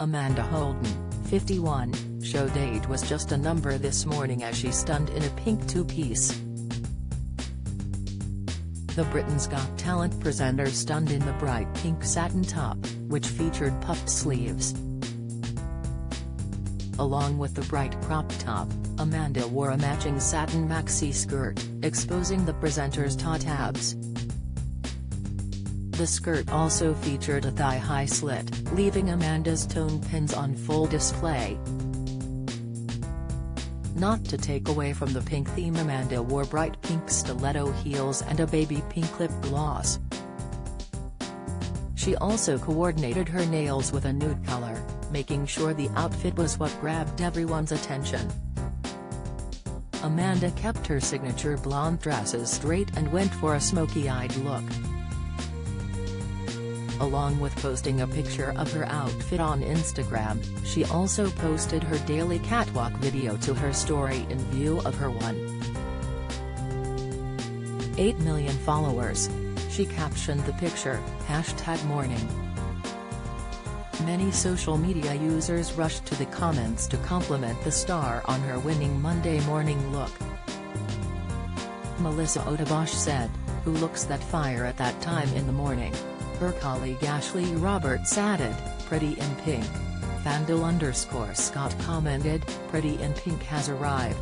Amanda Holden, 51, showed age was just a number this morning as she stunned in a pink two-piece. The Britain's Got Talent presenter stunned in the bright pink satin top, which featured puffed sleeves. Along with the bright crop top, Amanda wore a matching satin maxi skirt, exposing the presenter's taut abs. The skirt also featured a thigh-high slit, leaving Amanda's tone pins on full display. Not to take away from the pink theme Amanda wore bright pink stiletto heels and a baby pink lip gloss. She also coordinated her nails with a nude color, making sure the outfit was what grabbed everyone's attention. Amanda kept her signature blonde dresses straight and went for a smoky-eyed look along with posting a picture of her outfit on Instagram, she also posted her daily catwalk video to her story in view of her 1.8 million followers. She captioned the picture, hashtag morning. Many social media users rushed to the comments to compliment the star on her winning Monday morning look. Melissa Otabosh said, who looks that fire at that time in the morning. Her colleague Ashley Roberts added, pretty in pink. Fandle underscore Scott commented, pretty in pink has arrived.